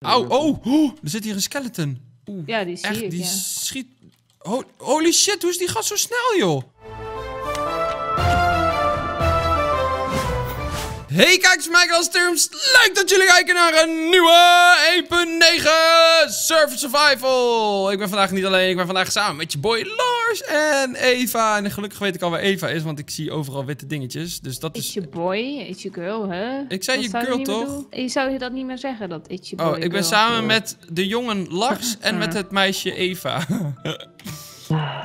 Au, oh, oh, er zit hier een skeleton. Oeh, Ja, die zie echt, ik, die ja. schiet... Ho- holy shit, hoe is die gast zo snel, joh? Hey kijkers, Michael Terms. Leuk dat jullie kijken naar een nieuwe 1.9 Surfer Survival. Ik ben vandaag niet alleen, ik ben vandaag samen met je boy Lars en Eva. En gelukkig weet ik al waar Eva is, want ik zie overal witte dingetjes. Dus dat It's is... your boy, it's your girl, hè? Ik zei je girl, toch? Je zou je dat niet meer zeggen, dat it's your boy, Oh, ik ben girl. samen met de jongen Lars en met het meisje Eva.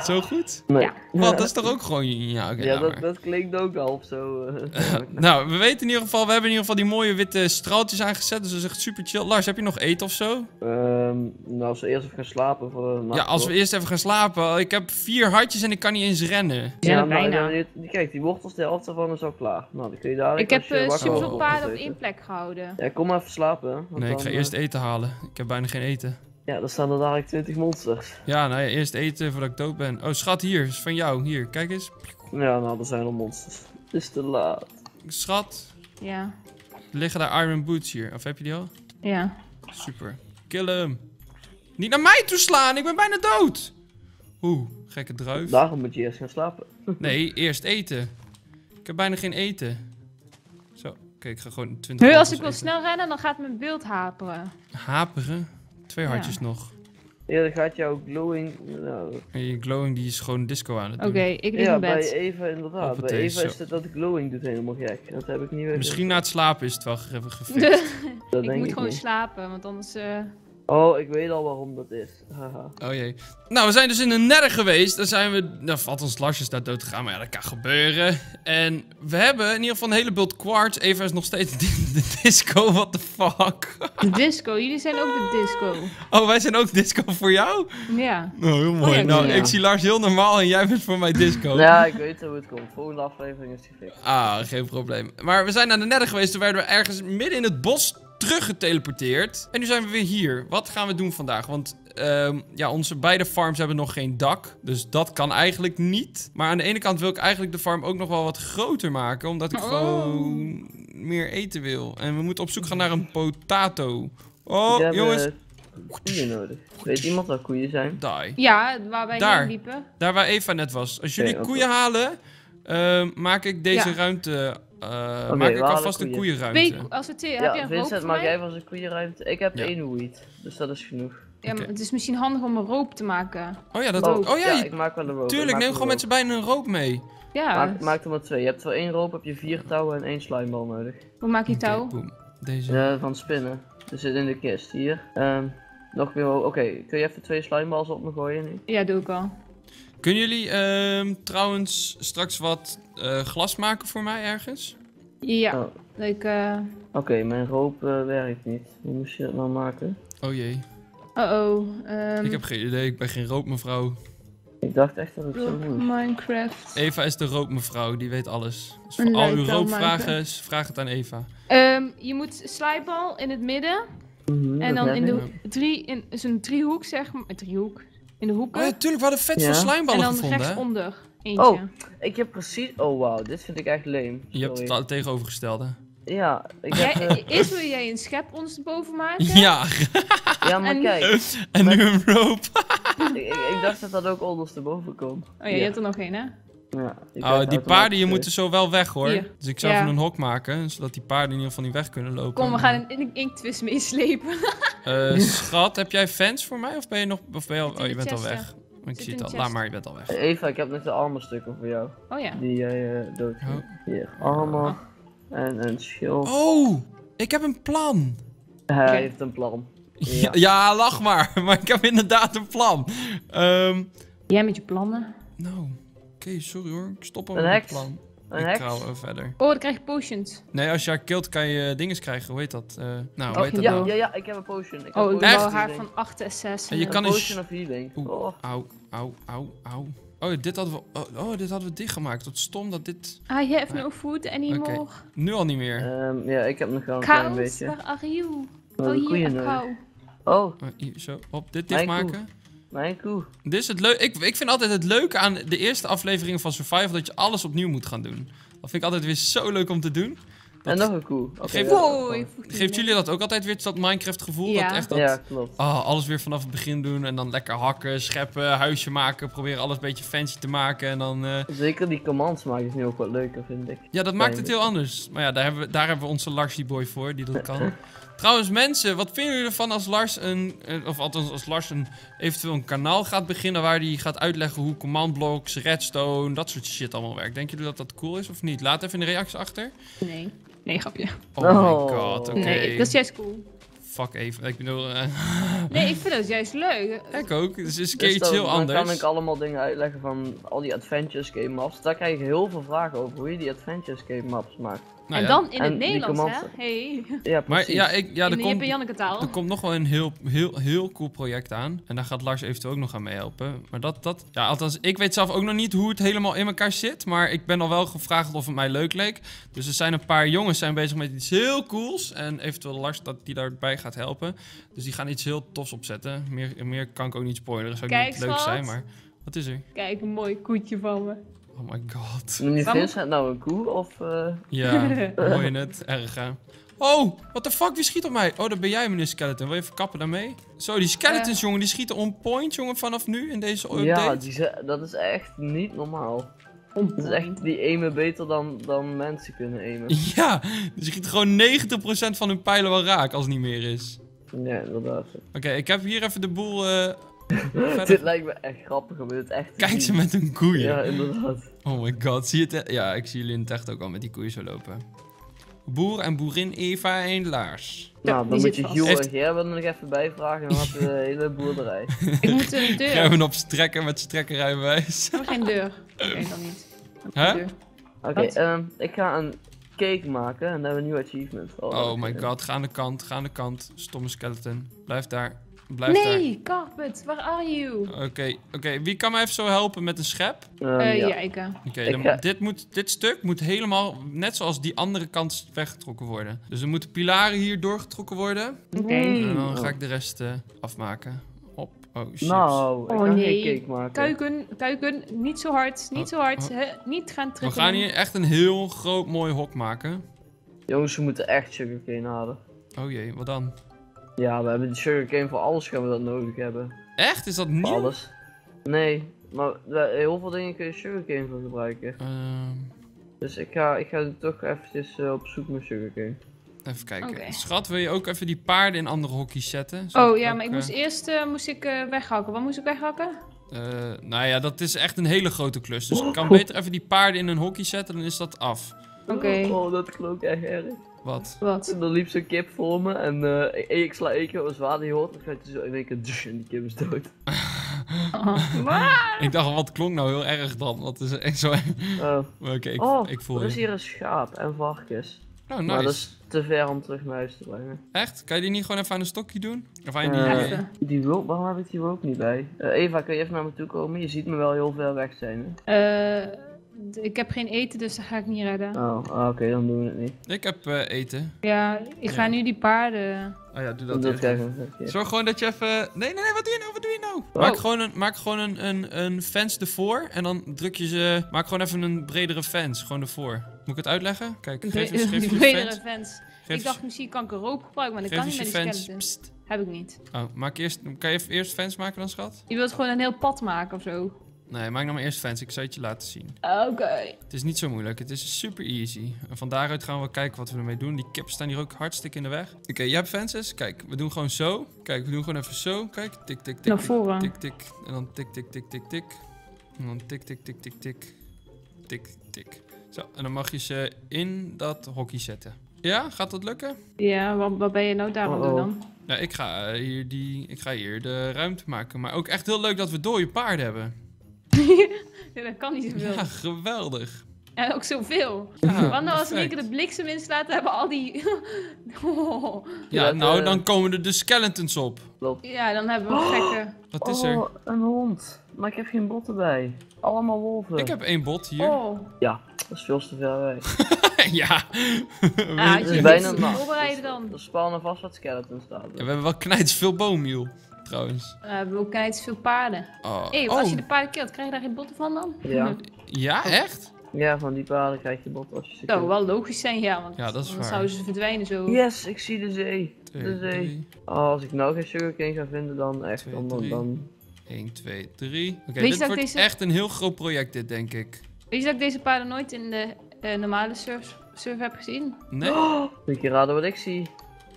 Zo goed? Nee. Ja. Wat, dat is toch ook gewoon... Ja, oké, Ja, nou dat, dat klinkt ook half zo. eh, Nou, we weten in ieder geval, we hebben in ieder geval die mooie witte straaltjes aangezet. Dus dat is echt super chill. Lars, heb je nog eten of zo? Ehm, nou, als we eerst even gaan slapen voor de nacht, Ja, als we eerst even gaan slapen. Ik heb vier hartjes en ik kan niet eens rennen. Ja, nou, bijna. die- die- kijk, die wortels, de helft daarvan is al klaar. Nou, die kun je dadelijk Ik heb uh, paarden op één plek gehouden. Ja, kom maar even slapen. Nee, ik dan, ga eh, eerst eten halen. Ik heb bijna geen eten. Ja, dan staan er dadelijk 20 monsters. Ja, nou ja, eerst eten voordat ik dood ben. Oh, schat, hier. Is van jou. Hier, kijk eens. Ja, nou, er zijn al monsters. Het is te laat. Schat, Ja, er liggen daar iron boots hier. Of heb je die al? ja. Super. Kill hem. Niet naar mij toe slaan, ik ben bijna dood. Oeh, gekke druif. Daarom moet je eerst gaan slapen. Nee, eerst eten. Ik heb bijna geen eten. Zo, oké, ik ga gewoon 20 Huh, als ik wil eten. snel rennen, dan gaat mijn beeld haperen. Haperen. Twee Ja. hartjes nog. Ja, dan gaat jouw glowing... Nou, En je glowing die is gewoon disco aan het doen. Oké, ik lig ja, in bij bed. Eva inderdaad. Hoppatee, bij Eva zo. is het dat glowing doet helemaal gek. Dat heb ik niet weten. Misschien na het slapen is het wel gefixt. Dat ik denk moet ik gewoon niet. slapen, want anders... eh, Oh, ik weet al waarom dat is. Haha. Oh jee. Nou, we zijn dus in de nether geweest. Daar zijn we... Nou, valt ons Larsjes daar dood gegaan. Maar ja, dat kan gebeuren. En we hebben in ieder geval een hele bult quartz. Eva is nog steeds de disco. What the fuck? de disco, jullie zijn ook de disco. Oh, wij zijn ook disco voor jou? Ja. Oh, heel mooi. Oh ja, nou, ja. ik zie Lars heel normaal en jij bent voor mij disco. Ja, ik weet hoe het komt. Volgende aflevering is die fix. Ah, geen probleem. Maar we zijn naar de nether geweest. Toen werden we ergens midden in het bos teruggeteleporteerd. En nu zijn we weer hier. Wat gaan we doen vandaag? Want ehm, ja, onze beide farms hebben nog geen dak. Dus dat kan eigenlijk niet. Maar aan de ene kant wil ik eigenlijk de farm ook nog wel wat groter maken. Omdat ik Oh. gewoon meer eten wil. En we moeten op zoek gaan naar een potato. Oh, Ik heb, jongens. koeien nodig. Weet iemand waar koeien zijn? Die. Ja, waar wij Daar. heen liepen. Daar waar Eva net was. Als jullie koeien halen, ehm, maak ik deze Ja. ruimte. Eh, maak ik alvast een koeien. koeienruimte. Twee, als we twee, heb je Ja, een roop Vincent, voor maak mij? jij van zijn koeienruimte? Ik heb Ja. één wheat, dus dat is genoeg. Ja, maar het is misschien handig om een roop te maken. Oh ja, dat Oh, ook. Oh ja, je- ik maak wel een rope. tuurlijk. Neem gewoon met z'n beiden een rook mee. Ja, Maak, maak er maar twee. Je hebt voor één rope heb je vier touwen en één slimeball nodig. hoe maak je touw? Deze. Ja, van spinnen. Die zit in de kist, hier. Ehm, nog meer ho- Oké, kun je even twee slimeballs op me gooien nu? Ja, doe ik al. Kunnen jullie ehm, trouwens straks wat eh, glas maken voor mij ergens? Ja, Oh, ik... eh Oké, mijn rope eh, werkt niet. Hoe moest je het nou maken? Oh jee. Uh-oh. ehm, Ik heb geen idee. Ik ben geen roopmevrouw. Ik dacht echt dat het zo moest. Minecraft. Eva is de roopmevrouw. Die weet alles. Dus voor al uw roopvragen, vraag het aan Eva. Ehm, je moet slybal in het midden. Mhm, En dan in de drie... In zo'n driehoek, zeg maar. Een driehoek. In de hoeken. Oh ja, tuurlijk. We hadden vet Ja. veel en slimeballen dan gevonden, rechtsonder. Eentje. Oh. Ik heb precies... Oh wauw, dit vind ik echt lame. Je hebt het tegenovergestelde. Ja, ik heb... Jij, eh, eerst wil jij een schep ondersteboven maken. Ja, ja, maar en- kijk. en nu een rope. ik, dacht dat dat ook ondersteboven kon. Oh ja, je hebt er nog één, hè? Ja, ik Oh, die paarden automatisch- moeten zo wel weg hoor. Hier. Dus ik zou Ja. even een hok maken, zodat die paarden in ieder geval niet weg kunnen lopen. Kom, we gaan een, een inktwist meeslepen. Eh, schat, heb jij fans voor mij? Of ben je nog... Of ben je al... Oh, je bent al ja. weg. Ik Zit zie het al. Laat maar, je bent al weg. Eva, ik heb net de armorstukken voor jou. Oh ja. Die jij eh dood. Oh. Hier, armor. En een schild. Oh, ik heb een plan. Hij heeft een plan. Ja, Ja. ja, lach maar. Maar ik heb inderdaad een plan. Ehm Jij met je plannen. nou, oké, sorry hoor. Ik stop al Een met het plan. Een ik heks? trouw eh, verder. Oh, dan krijg je potions. Nee, als je haar killt kan je dinges krijgen. Hoe heet dat? Eh, nou, hoe heet dat ja, nou? ja, ja, ik heb een potion. Ik heb Oh, een ik potion wou of haar healing. van 8 S6. En je Een kan potion eens- of healing. Oeh, Oh. Auw, auw, auw, auw. Oh, dit hadden we, oh, oh, dit hadden we dichtgemaakt. Wat stom dat dit I have no food anymore. Oké. nu al niet meer. Ehm, ja, ik heb nog wel een klein beetje. where are you? We Oh, hier, een cow. Oh, Oh, hier, zo, op dit dichtmaken. Mijn koe. Dit is het leuke. Ik, ik vind altijd het leuke aan de eerste afleveringen van Survival dat je alles opnieuw moet gaan doen. Dat vind ik altijd weer zo leuk om te doen. En nog een koe. Is Wow, die Geeft mee. jullie dat ook altijd weer dat Minecraft gevoel? Ja. Dat echt dat... Ja, klopt. Oh, alles weer vanaf het begin doen en dan lekker hakken, scheppen, huisje maken, proberen alles een beetje fancy te maken en dan... eh, Zeker die commands maken het nu ook wat leuker, vind ik. Ja, dat maakt het heel anders. Maar ja, daar hebben we, daar hebben we onze Larsie Boy voor, die dat kan. Trouwens, mensen, wat vinden jullie ervan als Lars een, eh, of althans als Lars een, eventueel een kanaal gaat beginnen waar hij gaat uitleggen hoe command blocks, redstone, dat soort shit allemaal werkt? Denken jullie dat dat cool is of niet? Laat even in de reacties achter. Nee. Nee, grapje. Oh, my Oh. god, oké. Nee, dat is juist cool. Fuck even. Ik bedoel, eh, Nee, ik vind dat juist leuk. ik ook. Het is een keer Dus iets dan, heel dan anders. kan ik allemaal dingen uitleggen van al die Adventures game maps. Daar krijg ik heel veel vragen over hoe je die Adventures game maps maakt. Nou en ja. dan in En het Nederlands, hè? Hey. Ja, Maar precies. ja, ik, ja er komt. Er komt nog wel een heel, heel, heel cool project aan. En daar gaat Lars eventueel ook nog aan meehelpen. Maar dat, dat, ja, althans, ik weet zelf ook nog niet hoe het helemaal in elkaar zit. Maar ik ben al wel gevraagd of het mij leuk leek. Dus er zijn een paar jongens zijn bezig met iets heel cools. En eventueel Lars dat die daarbij gaat helpen. Dus die gaan iets heel tofs opzetten. Meer, meer kan ik ook niet spoileren. Zou Kijk, niet leuk schat. zijn, maar wat is er? Kijk, een mooi koetje van me. Oh my god. Meneer Vincent nou een koe of... eh, Ja, hoor je het? Erg, hè? Oh, what the fuck? Wie schiet op mij? Oh, dat ben jij, meneer Skeleton. Wil je even kappen daarmee? Zo, die skeletons, jongen, die schieten on point, jongen, vanaf nu in deze update. ja, die dat is echt niet normaal. Dat is echt, die aimen beter dan, dan mensen kunnen aimen. Ja, die schieten gewoon 90% van hun pijlen wel raak als het niet meer is. Ja, inderdaad. Oké, ik heb hier even de boel eh verder. Dit lijkt me echt grappig om dit echt te Kijk ze met hun koeien. Ja, inderdaad. Oh my god, zie je het? Ja, ik zie jullie in het echt ook al met die koeien zo lopen. Boer en boerin Eva en Lars. Ja, nou, dan moet je. Giel Heeft- en Gerben er nog even bijvragen en dan had de hele boerderij. Ik moet een deur. Krijgen op strekker met strekkerrijbewijs. We hebben geen deur. Oké, dan niet. Dan Hè? deur. Oké, Wat? ehm, ik ga een cake maken en daar hebben we een nieuw achievement voor. Oh my god, ga aan de kant, ga aan de kant. Stomme skeleton. Blijf daar. Blijf daar. Nee, Carpet, where are you? Oké, oké. Wie kan mij even zo helpen met een schep? Eh, ja. ja, ik. eh. Oké, Ik dan- ga- dit, moet, dit stuk moet helemaal, net zoals die andere kant, weggetrokken worden. Dus er moeten pilaren hier doorgetrokken worden. Oké. En dan Oh. ga ik de rest eh, afmaken. Oh, shit. Nou, ik Oh, ga nee. cake. Kuiken, kuiken, niet zo hard, niet zo hard. Oh. hè, Niet gaan We trekken. gaan hier echt een heel groot mooi hok maken. Jongens, we moeten echt sugarcane halen. Oh jee, wat dan? Ja, we hebben die sugarcane voor alles gaan we dat nodig hebben. Echt? Is dat Voor nieuw? alles. Nee, maar we- heel veel dingen kun je sugarcane voor gebruiken. Ehm, Dus ik ga, ik ga toch eventjes eh, op zoek naar sugarcane. Even kijken. Schat, wil je ook even die paarden in andere hokjes zetten? Zal Oh ja, ook, maar ik eh, moest eerst eh, moest ik, eh, weghakken. Wat moest ik weghakken? eh, nou ja, dat is echt een hele grote klus. Dus ik kan beter even die paarden in een hokje zetten, dan is dat af. Oké. Oh, dat klonk echt erg. Wat? Wat? Er liep zo'n kip voor me en eh, ik, sla één keer als zwaar die hoort, dan gaat hij zo in één keer dush en die kip is dood. Oh. Ik dacht, wat klonk nou heel erg dan? Wat is echt zo... Oh, Oké, ik, oh ik voel er is je. hier een schaap en varkens. Oh, Maar dat is te ver om terug naar huis te brengen. Echt? Kan je die niet gewoon even aan een stokje doen? Of aan die... Eh, Even. die rope, waarom heb ik die rope niet bij? Eh, Eva, kun je even naar me toe komen? Je ziet me wel heel ver weg zijn. Hè? Eh, ik heb geen eten, dus dat ga ik niet redden. Oh, ah, oké, dan doen we het niet. Ik heb eh, eten. Ja, ik ga Ja. nu die paarden. Oh ja, doe dat even. Zorg gewoon dat je even... Nee, nee, nee, wat doe je nou? Wat doe je nou? Oh. Maak gewoon, een, maak gewoon een, een, een fence ervoor. En dan druk je ze... Maak gewoon even een bredere fence. Gewoon ervoor. Moet ik het uitleggen? Kijk, geef eens, geef Bredere fans. Geef Ik dacht misschien kan ik een rook gebruiken, maar dat kan niet met die. Psst. Heb ik niet. Oh, maak eerst... Kan je eerst fence maken dan, schat? Je wilt gewoon een heel pad maken of zo. Nee, maak nou maar eerst fence. Ik zal het je laten zien. Oké. Het is niet zo moeilijk. Het is super easy. En van daaruit gaan we kijken wat we ermee doen. Die kippen staan hier ook hartstikke in de weg. Oké, jij hebt fences. Kijk, we doen gewoon zo. Kijk, we doen gewoon even zo. Kijk, tik, tik, tik. Naar tik, voren. Tik, tik. En dan tik, tik, tik, tik, tik. En dan tik, tik, tik, tik, tik. Tik, tik. Zo, en dan mag je ze in dat hokje zetten. Ja, gaat dat lukken? Ja, wat, wat ben je nou daar aan het doen dan? Ja, ik ga, hier die, ik ga hier de ruimte maken. Maar ook echt heel leuk dat we dode paarden hebben. Ja, dat kan niet zoveel. Ja, geweldig. En ook zoveel. Ja, Want nou als we in één keer perfect. de bliksem inslaat, hebben al die... Oh. Ja, Ja, nou, eh, dan komen er de skeletons op. Klopt. Ja, dan hebben we gekke... Wat is er? Oh, een hond. Maar ik heb geen botten bij. Allemaal wolven. Ik heb één bot hier. Oh. Ja, dat is veel te ver weg. ja. Het je is bijna het nacht. voorbereiden dan. Er spannen vast wat skeletons daar. Ja, we hebben wel knijts veel boomwiel, trouwens. We hebben ook kijks veel paarden. Oh. Oh. als je de paarden kilt, krijg je daar geen botten van dan? Ja. Ja, echt? Ja, van die paarden krijg je bot als je ze zou wel logisch zijn, ja. Want Ja, dat is waar. zouden ze verdwijnen zo. Yes, ik zie de zee. Twee, De zee. Oh, als ik nou geen sugarcane ga vinden, dan echt, Twee, dan, dan, drie. dan... 1, 2, 3. Oké, je dit dat wordt deze- echt een heel groot project dit, denk ik. Weet je dat ik deze paarden nooit in de eh, normale surf, surf heb gezien? Nee, Oh, moet je raden wat ik zie?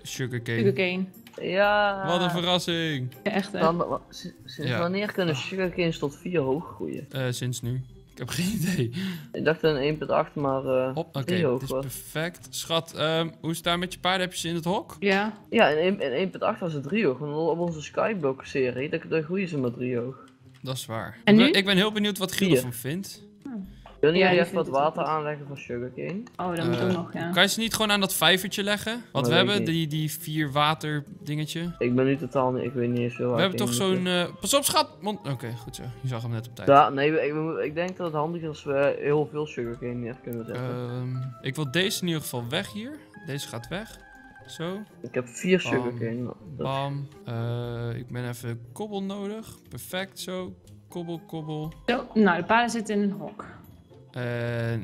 sugarcane. Sugarcane. Ja. Wat een verrassing. Ja, echt hè. Dan, sinds Ja. wanneer kunnen sugarcanes tot 4 hoog groeien? Eh, sinds nu. Ik heb geen idee. Ik dacht een 1.8, maar eh Hop, oké, 3 hoog dit is was. perfect. Schat, ehm, hoe is het daar met je paarden? Heb je ze in het hok? Ja. Ja, in, een- in 1.8 was het 3 hoog. Want op onze Skyblock serie, daar, daar groeien ze maar 3 hoog. Dat is waar. En ik, ben, nu? ik ben heel benieuwd wat Giel ervan vindt. Kunnen jullie die even wat water aanleggen voor sugarcane? Oh, dat moet Eh, ook nog, ja. Kan je ze niet gewoon aan dat vijvertje leggen? Dat we hebben die, die vier water dingetje. Ik ben nu totaal niet, ik weet niet eens zo We hebben toch zo'n... eh, pas op, schat! Oké, goed zo. Je zag hem net op tijd. Ja, nee, ik, ik denk dat het handig is als we heel veel sugarcane neer kunnen zetten. Ehm, ik wil deze in ieder geval weg hier. Deze gaat weg. Zo. ik heb 4 bam, sugarcane. Bam. Eh, ik ben even kobbel nodig. Perfect, zo. Kobbel, kobbel. Zo, nou, de paarden zitten in een hok. Er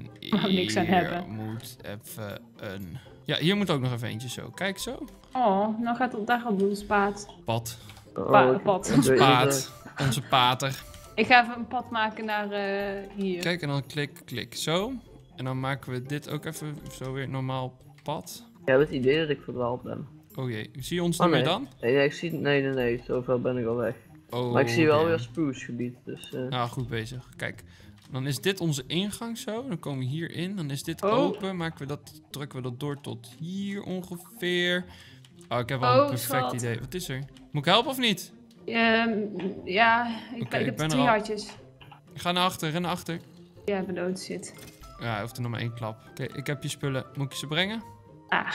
niks aan hier hebben. moet even een... Ja, hier moet ook nog even eentje zo. Kijk zo. Oh, nou gaat het, daar gaat ons paard. Pad. Oh, Pa- pad. Ons Paard. Onze pater. Ik ga even een pad maken naar eh, hier. Kijk, en dan klik, klik. Zo. En dan maken we dit ook even zo weer normaal pad. Ik heb het idee dat ik verdwaald ben. Oh jee. Zie je ons Oh, niet meer dan? Nee, nee, ik zie, nee, nee, nee, zoveel ben ik al weg. Oh, maar ik zie wel weer spruce gebied, dus... eh, Nou, goed bezig. Kijk. Dan is dit onze ingang zo. Dan komen we hier in. Dan is dit Oh. open. Maken we dat, drukken we dat door tot hier ongeveer. Oh, ik heb wel een Oh, perfect schat. idee. Wat is er? Moet ik helpen of niet? Ehm, ja, ik, ik ik heb ben drie hartjes. Ik ga naar achter, ren naar achter. Ja, dood zit. Ja, hij hoeft er nog maar één klap. Oké, ik heb je spullen. Moet ik je ze brengen? Ah,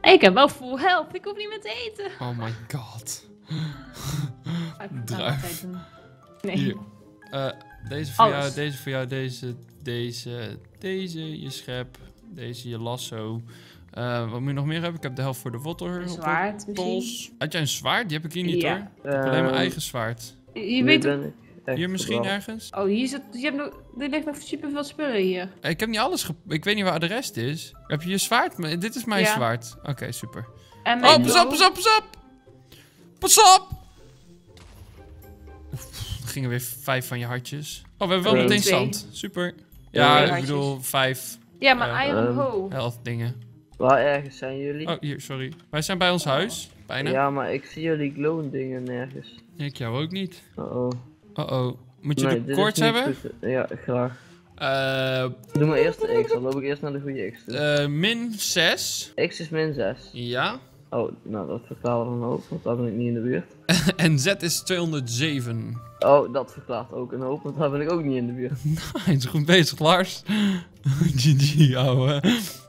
ik heb wel full health. Ik hoef niet meer te eten. Oh my god. Druif. Nee. Hier. Eh, deze voor jou, deze voor jou, deze, deze, deze, je schep, deze, je lasso. Eh, wat moet je nog meer hebben? Ik heb de helft voor de wortel. Een zwaard misschien. Had jij een zwaard? Die heb ik hier niet Ja. hoor. Ik heb alleen mijn ehm, eigen zwaard. Je weet Hier misschien ergens? Oh, hier zit, je hebt nog, er ligt nog super veel spullen hier. Ik heb niet alles ge- Ik weet niet waar de rest is. Heb je je zwaard? Maar Dit is mijn Ja. zwaard. Oké, super. En Oh, pas op, pas op, pas op! Pas op! Er gingen weer vijf van je hartjes. Oh, we hebben wel Eh, meteen twee. zand. Super. Ja, Ja, ik bedoel vijf Ja, maar Eh, Iron ehm, Hoe. helft dingen. Waar ergens zijn jullie? Oh, hier, sorry. Wij zijn bij ons huis. Bijna. Ja, maar ik zie jullie glow dingen nergens. Ik jou ook niet. Uh oh. Uh-oh. Moet je Nee, de koorts hebben? Ja, graag. Eh, Doe maar eerst de X, dan loop ik eerst naar de goede X eh, min 6. X is min 6. Ja. Oh, nou dat verklaart een hoop, want daar ben ik niet in de buurt. en Z is 207. Oh, dat verklaart ook een hoop, want daar ben ik ook niet in de buurt. Nice, goed bezig, Lars. GG, ouwe.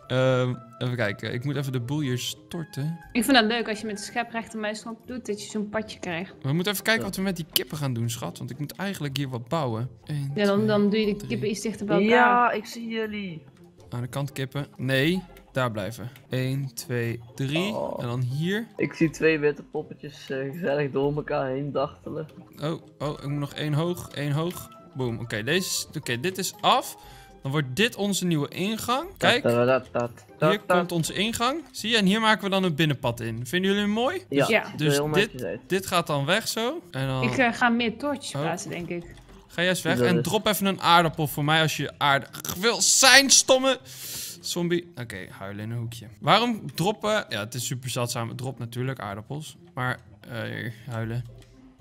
Ehm, even kijken. Ik moet even de boel hier storten. Ik vind dat leuk als je met de scheprechtermuisknop doet, dat je zo'n padje krijgt. We moeten even kijken Ja. wat we met die kippen gaan doen, schat. Want ik moet eigenlijk hier wat bouwen. Eén, Ja, dan, twee, dan doe je de drie. kippen iets dichter bij elkaar. Ja, ik zie jullie. Aan de kant kippen. Nee, daar blijven. 1, 2, 3. Oh. En dan hier. Ik zie twee witte poppetjes eh, gezellig door elkaar heen dartelen. Oh, oh, ik moet nog één hoog. één hoog. Boom. Oké, deze is- oké, dit is af. Dan wordt dit onze nieuwe ingang. Kijk, hier komt onze ingang. Zie je? En hier maken we dan een binnenpad in. Vinden jullie hem mooi? Ja, Dus heel dit-. Dit gaat dan weg zo. En dan Ik eh, ga meer toortjes Oh. plaatsen, denk ik. ga juist weg. Dat En is- drop even een aardappel voor mij als je aardig wil zijn, stomme zombie. Oké, huilen in een hoekje. Waarom droppen... Ja, het is super zeldzaam. Drop natuurlijk aardappels. Maar, eh, hier, huilen.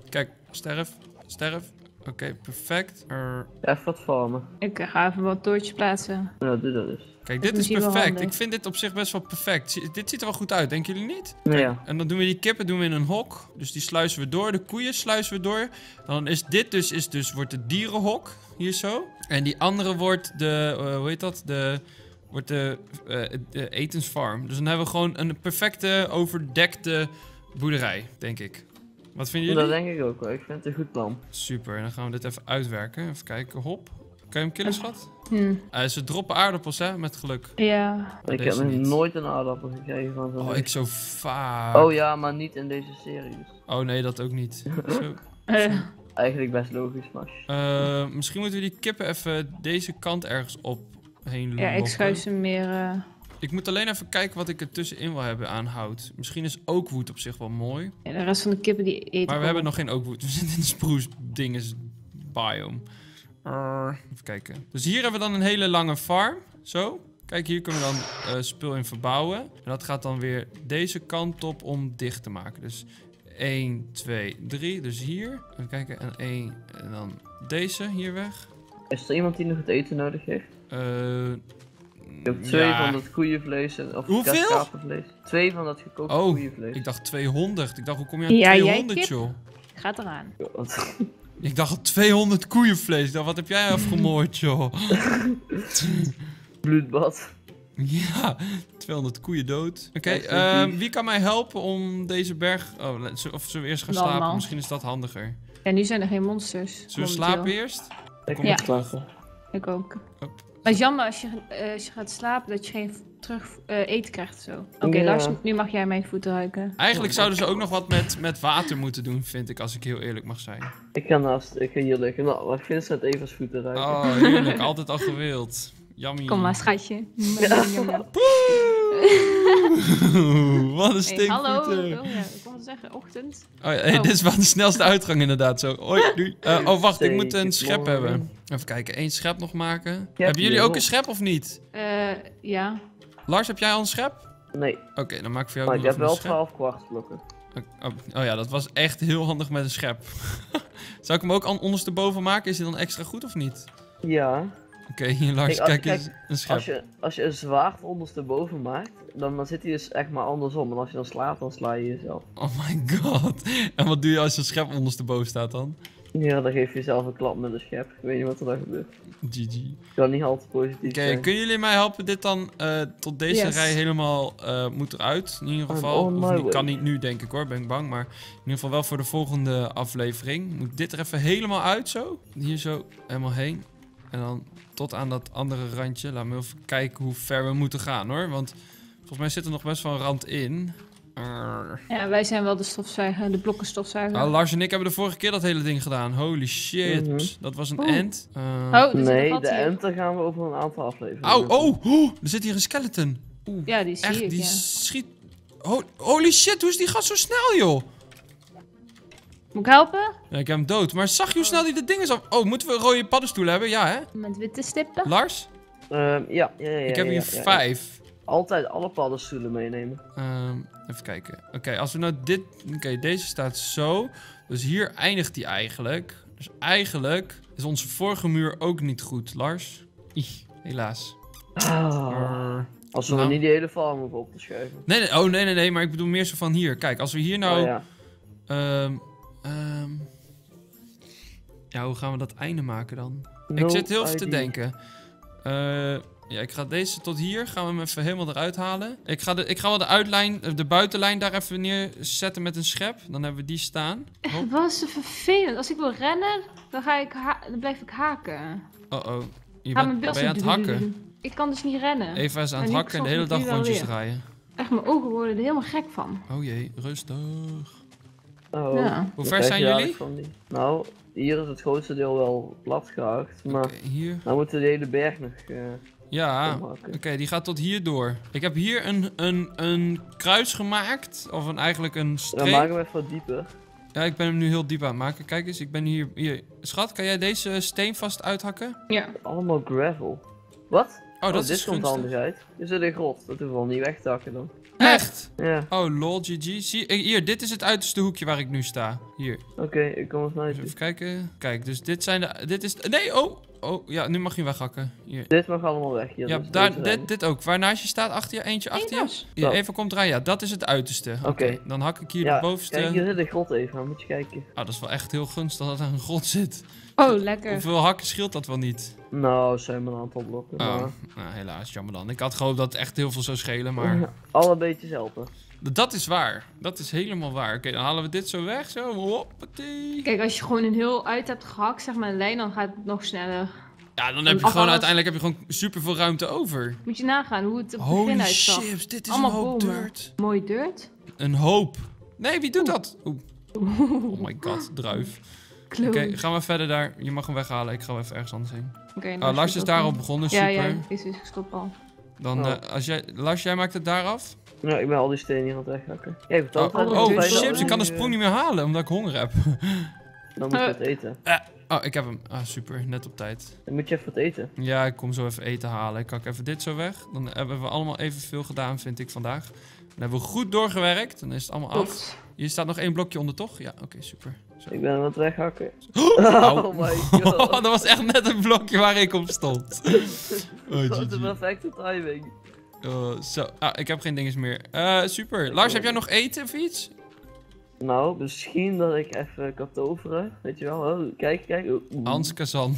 Kijk, sterf. Sterf. Oké, perfect. Er- Even wat farmen. Ik ga even wat toortjes plaatsen. Nou, doe dat dus. Kijk, Dat dit is perfect. Ik vind dit op zich best wel perfect. Dit ziet er wel goed uit, denken jullie niet? Ja. En dan doen we die kippen doen we in een hok. Dus die sluizen we door. De koeien sluizen we door. Dan is dit dus, is dus wordt de dierenhok. Hier zo. En die andere wordt de, eh, hoe heet dat? De, wordt de, eh, de etensfarm. Dus dan hebben we gewoon een perfecte overdekte boerderij, denk ik. Wat vinden Dat jullie? denk ik ook wel. Ik vind het een goed plan. Super, en dan gaan we dit even uitwerken. Even kijken, hop. Kan je hem killen, schat? Hm. Eh, ze droppen aardappels, hè, met geluk. Ja. Maar ik heb nog nooit een aardappel gekregen van zo'n Oh, ik zo vaak. Oh ja, maar niet in deze serie. Oh nee, dat ook niet. Zo. Eh, eigenlijk best logisch, maar... Eh, misschien moeten we die kippen even deze kant ergens op heen Ja, ik schuif ze meer... eh, Ik moet alleen even kijken wat ik er tussenin wil hebben aan hout. Misschien is oakwood op zich wel mooi. ja, de rest van de kippen die eten Maar we hebben nog geen oakwood. We zitten in de spruce dinges biome. Even kijken. Dus hier hebben we dan een hele lange farm. Zo. Kijk, hier kunnen we dan eh, spul in verbouwen. En dat gaat dan weer deze kant op om dicht te maken. Dus 1, 2, 3. Dus hier. Even kijken. En 1. En dan deze hier weg. Is er iemand die nog het eten nodig heeft? Eh Ik heb twee ja. van dat koeienvlees en of Hoeveel? Twee van dat gekookte Oh, koeienvlees. Ik dacht 200. Ik dacht, hoe kom je aan Ja, jij 200, kip? joh? Gaat eraan. Wat? Ik dacht al 200 koeienvlees. Dacht, wat heb jij afgemoord, joh? Bloedbad. Ja, 200 koeien dood. Oké, ehm, wie kan mij helpen om deze berg... Oh, of zullen we eerst gaan slapen? Misschien is dat handiger. Ja, nu zijn er geen monsters. Zullen we slapen eerst? Ik Kom Ja. Ik ook. Hop. Maar het is jammer als je, eh, als je gaat slapen dat je geen terug eh, eten krijgt of zo. Oké, Ja. Lars, nu mag jij mijn voeten ruiken. Eigenlijk zouden ze ook nog wat met, met water moeten doen, vind ik, als ik heel eerlijk mag zijn. Ik ga naast, ik ga hier liggen. Nou, ik vind het net Eva's voeten ruiken. Oh, heerlijk. Altijd al gewild. Yummy. Kom maar, schatje. Wat een Hey, stinkvoeten. hallo. Oh, ja, ik wou zeggen, ochtend. Oh, ja, hey, Oh. dit is wel de snelste uitgang inderdaad zo. Hoi, doei. Eh, oh, wacht, ik moet een schep hebben. Even kijken, één schep nog maken. heb Hebben jullie ook nog. een schep of niet? Eh, ja. Lars, heb jij al een schep? Nee, Oké, dan maak ik voor jou maar ook ik nog heb wel een schep. 12 kwartsblokken. Oh, oh ja, dat was echt heel handig met een schep. Zou ik hem ook aan ondersteboven maken? Is hij dan extra goed of niet? Ja, Oké, hier Lars, Kijk, als- kijk kijk, eens, een schep. als je, als je een zwaard ondersteboven maakt, dan, dan zit hij dus echt maar andersom. En als je dan slaat, dan sla je jezelf. Oh my god. En wat doe je als een schep ondersteboven staat dan? Ja, dan geef je jezelf een klap met een schep. Ik weet niet wat er dan gebeurt. GG. Ik kan niet altijd positief Oké, kunnen jullie mij helpen dit dan eh, tot deze Yes. rij helemaal eh, moet eruit? In ieder geval. Of niet, kan niet nu denk ik hoor, ben ik bang. Maar in ieder geval wel voor de volgende aflevering. Moet dit er even helemaal uit zo. Hier zo helemaal heen. En dan tot aan dat andere randje. Laat me even kijken hoe ver we moeten gaan hoor. Want volgens mij zit er nog best wel een rand in. Arr. Ja, wij zijn wel de stofzuiger, de blokken stofzuiger. Ah, Lars en ik hebben de vorige keer dat hele ding gedaan. Holy shit. Mhm. Dat was een Oeh. end. Eh, Oh, er Nee, de hier. enter gaan we over een aantal afleveringen. Au, oh, oh, er zit hier een skeleton. Oeh, Ja, die zie echt, ik, die ja. schiet... Ho- holy shit, hoe is die gast zo snel, joh? Moet ik helpen? Ja, ik heb hem dood. Maar zag je hoe snel die de dingen zo... Oh, moeten we rode paddenstoelen hebben? Ja, hè? Met witte stippen? Lars? Ehm, ja, ja, ja, ik heb ja, hier ja, ja. vijf. Altijd alle paddenstoelen meenemen. Ehm, even kijken. Oké, als we nou dit... Oké, deze staat zo. Dus hier eindigt die eigenlijk. Dus eigenlijk is onze vorige muur ook niet goed, Lars. Ih, helaas. Ah, als we nou. niet die hele farm hoeven op te schuiven. Nee, nee, oh nee, nee, nee, maar ik bedoel meer zo van hier. Kijk, als we hier nou... Oh, ja. Ehm, ehm, ja, hoe gaan we dat einde maken dan? ik zit heel even te denken. Eh, ja, ik ga deze tot hier. Gaan we hem even helemaal eruit halen. Ik ga, de, ik ga wel de uitlijn, eh, de buitenlijn daar even neerzetten met een schep. Dan hebben we die staan. Het was zo vervelend. Als ik wil rennen, dan, ga ik dan blijf ik haken. Oh oh. Je Ga bent, mijn ben je aan het hakken? Ik kan dus niet rennen. Eva is aan het hakken en de hele dag rondjes draaien. Echt, mijn ogen worden er helemaal gek van. Oh jee, rustig. Oh, Ja. Hoe dan ver zijn jullie? die- Nou, hier is het grootste deel wel plat gehaakt. Maar Oké, hier. nou moeten we de hele berg nog eh Ja, oké, die gaat tot hier door. Ik heb hier een, een, een kruis gemaakt. Of een, eigenlijk een Dan streep. maken we even wat dieper. Ja, ik ben hem nu heel diep aan het maken. Kijk eens, ik ben hier... hier. Schat, kan jij deze steen vast uithakken? Ja. Allemaal gravel. Wat? Oh, dat dit is komt handig uit. Je zit een grot, dat hoeven we al niet weg te hakken dan. Echt? Ja, Oh, lol, GG. Zie, eh, hier, dit is het uiterste hoekje waar ik nu sta. Hier, oké, ik kom eens naar even kijken. Kijk, dus dit zijn de... Dit is... Nee, oh! Oh, ja, nu mag je weghakken. Hier. Dit mag allemaal weg hier. Ja, dus daar, dit, dit ook. Waar naast je staat, achter je, eentje achter je. Hier, even komt eraan. Ja, dat is het uiterste. Oké, dan hak ik hier Ja, de bovenste... Kijk, hier zit een grot even, moet je kijken. Oh, dat is wel echt heel gunstig dat er een grot zit. Oh, lekker. Hoeveel hakken scheelt dat wel niet? Nou, zijn maar een aantal blokken. Oh, maar- nou, helaas, jammer dan. Ik had gehoopt dat het echt heel veel zou schelen, maar... Alle beetjes helpen. Dat is waar. Dat is helemaal waar. Oké, dan halen we dit zo weg. Zo, hoppatee. Kijk, als je gewoon een heel uit hebt gehakt, zeg maar een lijn, dan gaat het nog sneller. Ja, dan heb je gewoon alles- uiteindelijk heb je gewoon super veel ruimte over. Moet je nagaan hoe het op het Holy begin uitzag. chips, dit is Allemaal een hoop bomen. dirt. Mooi dirt. Een hoop. Nee, wie doet dat? Oeh. Oh my god, druif. Oké, ga maar verder daar. Je mag hem weghalen. Ik ga wel even ergens anders heen. Oké, Oh, Lars is ook daar al niet. begonnen, Ja, super. ja, is is gestopt al. Dan, Oh. eh, als jij... Lars, jij maakt het daar af? Nou, ik ben al die stenen hier aan het weghakken. Kijk, Oh, oh, chips, ik kan de sprong niet meer halen, omdat ik honger heb. Dan moet je wat eten. Oh, ik heb hem. Ah, super. Net op tijd. Dan moet je even wat eten. Ja, ik kom zo even eten halen. Ik kan even dit zo weg. Dan hebben we allemaal evenveel gedaan, vind ik, vandaag. Dan hebben we goed doorgewerkt. Dan is het allemaal af. Hier staat nog één blokje onder, toch? Ja, oké, super. Ik ben aan het weghakken. Au. Oh my god. dat was echt net een blokje waar ik op stond. Oh, Wat een GG. perfecte timing. Oh, zo. Ah, ik heb geen dinges meer. Eh, super. Lars, heb jij nog eten of iets? Nou, misschien dat ik even kan toveren. Weet je wel? Oh, kijk, kijk. Oh. Hans Kazan.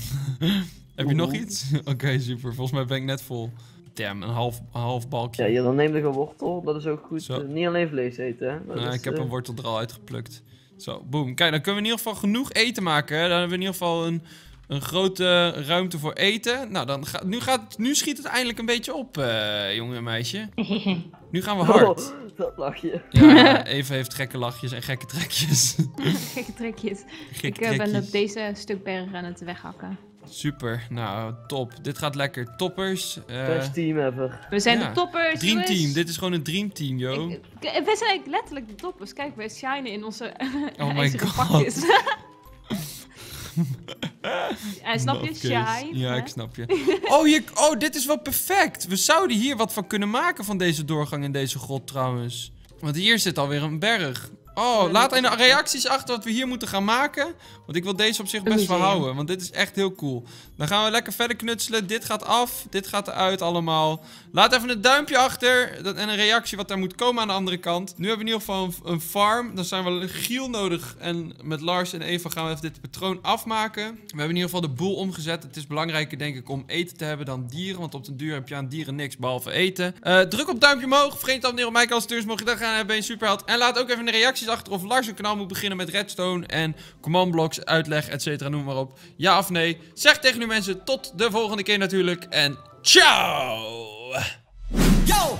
heb je nog iets? Oké, super. Volgens mij ben ik net vol. Damn, een half, een half balkje. Ja, ja, dan neem ik een wortel. Dat is ook goed. Zo. Niet alleen vlees eten, hè. Dat Nou, is, ik heb eh, een wortel er al uitgeplukt. Zo, boom. Kijk, dan kunnen we in ieder geval genoeg eten maken. Hè. Dan hebben we in ieder geval een, een grote ruimte voor eten. Nou, dan nu, gaat, nu schiet het eindelijk een beetje op, eh, jongen en meisje. Nu gaan we hard. Oh, dat lach je. Ja, Eva heeft gekke lachjes en gekke trekjes. Gekke trekjes. Gekke Ik eh, ben op deze stuk berg aan het weghakken. Super, nou, top. Dit gaat lekker. Toppers. eh, Best team ever. We zijn Ja. de toppers, dream jongens. team. Dit is gewoon een dream team, yo. Ik- ik- wij zijn eigenlijk letterlijk de toppers. Kijk, wij shinen in onze Oh my god. pakjes. Snap je? Shine. Ja, hè? ik snap je. Oh, je. oh, dit is wel perfect. We zouden hier wat van kunnen maken van deze doorgang in deze grot trouwens. Want hier zit alweer een berg. Oh, laat in is- reacties achter wat we hier moeten gaan maken. Want ik wil deze op zich Een best wel museum. houden. Want dit is echt heel cool. Dan gaan we lekker verder knutselen. Dit gaat af. Dit gaat eruit allemaal. Laat even een duimpje achter. En een reactie wat er moet komen aan de andere kant. Nu hebben we in ieder geval een, een farm. Dan zijn we Giel nodig. En met Lars en Eva gaan we even dit patroon afmaken. We hebben in ieder geval de boel omgezet. Het is belangrijker denk ik om eten te hebben dan dieren. Want op den duur heb je aan dieren niks behalve eten. Eh, druk op duimpje omhoog. Vergeet te abonneren op mijn kanaal. Stuurs mocht je dat gaan hebben. Ben je superheld. En laat ook even in de achter of Lars een kanaal moet beginnen met redstone. En command blocks, uitleg, et cetera. Noem maar op. Ja of nee. Zeg tegen nu mensen tot de volgende keer natuurlijk. En ciao! Yo,